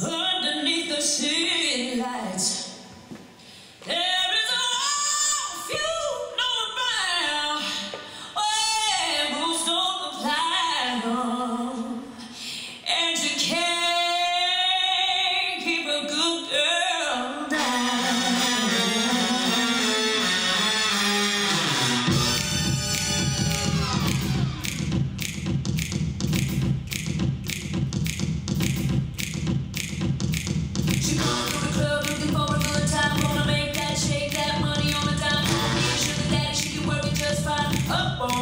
Oh.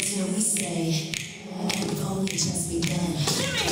Until we say, I've only just begun.